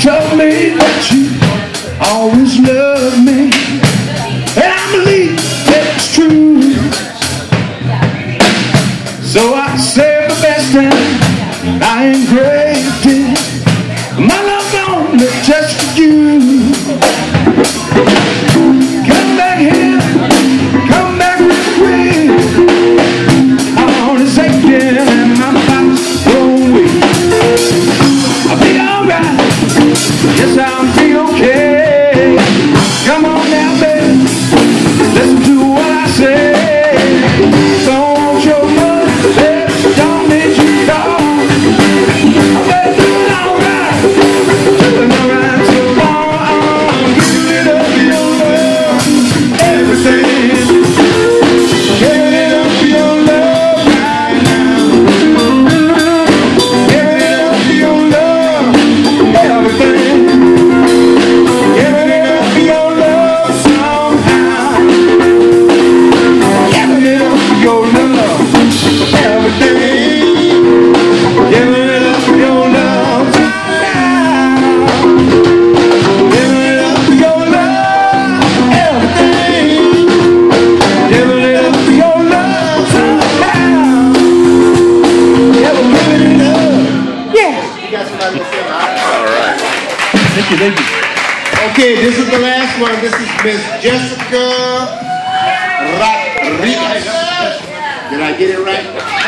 Tell me that you always love Thank you, thank you. Okay, this is the last one. This is Miss Jessica Rodriguez. Did I get it right?